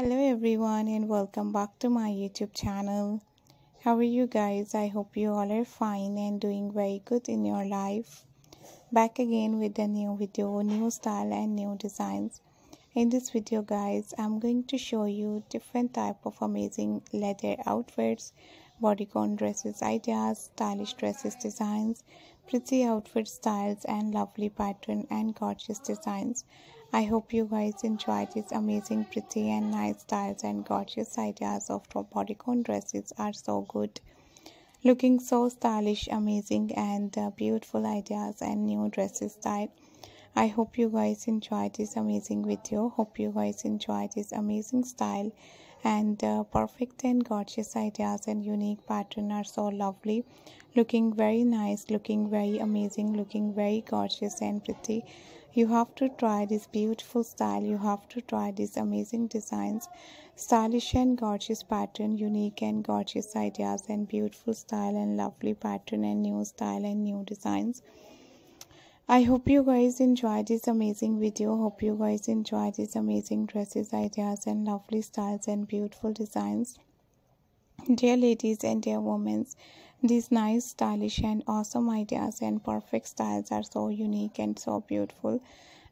hello everyone and welcome back to my youtube channel. How are you guys? I hope you all are fine and doing very good in your life. Back again with a new video new style and new designs. In this video guys i'm going to show you different type of amazing leather outfits bodycon dresses ideas stylish dresses designs pretty outfit styles and lovely pattern and gorgeous designs I hope you guys enjoy these amazing pretty and nice styles and gorgeous ideas of bodycon dresses are so good. Looking so stylish, amazing and uh, beautiful ideas and new dresses style. I hope you guys enjoy this amazing video. Hope you guys enjoy this amazing style and uh, perfect and gorgeous ideas and unique pattern are so lovely looking very nice looking very amazing looking very gorgeous and pretty you have to try this beautiful style you have to try these amazing designs stylish and gorgeous pattern unique and gorgeous ideas and beautiful style and lovely pattern and new style and new designs I hope you guys enjoy this amazing video. Hope you guys enjoy these amazing dresses, ideas and lovely styles and beautiful designs. Dear ladies and dear women, these nice, stylish and awesome ideas and perfect styles are so unique and so beautiful.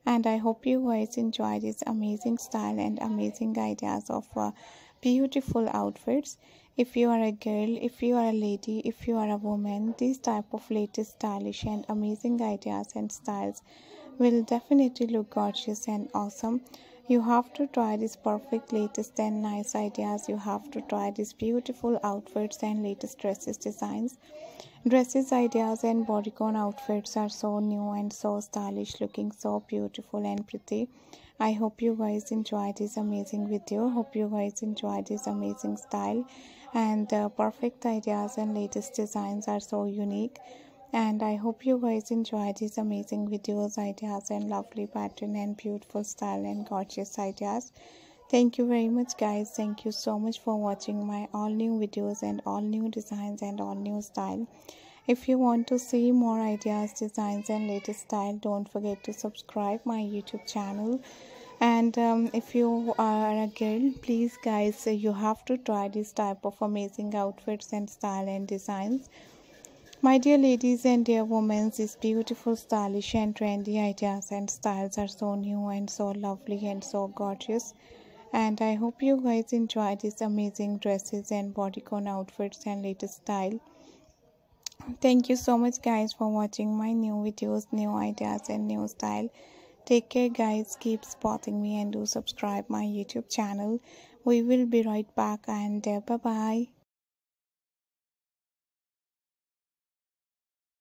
And I hope you guys enjoy this amazing style and amazing ideas of uh, beautiful outfits if you are a girl if you are a lady if you are a woman these type of latest stylish and amazing ideas and styles will definitely look gorgeous and awesome you have to try this perfect latest and nice ideas. You have to try these beautiful outfits and latest dresses designs. Dresses ideas and bodycon outfits are so new and so stylish looking so beautiful and pretty. I hope you guys enjoy this amazing video. Hope you guys enjoy this amazing style. And the perfect ideas and latest designs are so unique and i hope you guys enjoy these amazing videos ideas and lovely pattern and beautiful style and gorgeous ideas. Thank you very much guys. Thank you so much for watching my all new videos and all new designs and all new style. If you want to see more ideas designs and latest style don't forget to subscribe my youtube channel. And um, if you are a girl please guys you have to try this type of amazing outfits and style and designs my dear ladies and dear women these beautiful stylish and trendy ideas and styles are so new and so lovely and so gorgeous. And i hope you guys enjoy these amazing dresses and bodycon outfits and latest style. Thank you so much guys for watching my new videos new ideas and new style. Take care guys. Keep supporting me and do subscribe my youtube channel. We will be right back and uh, bye bye